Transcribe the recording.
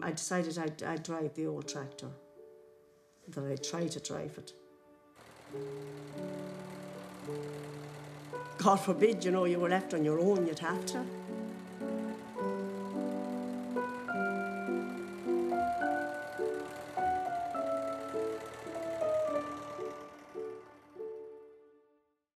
I decided I'd, I'd drive the old tractor, that I'd try to drive it. God forbid, you know, you were left on your own, you'd have to.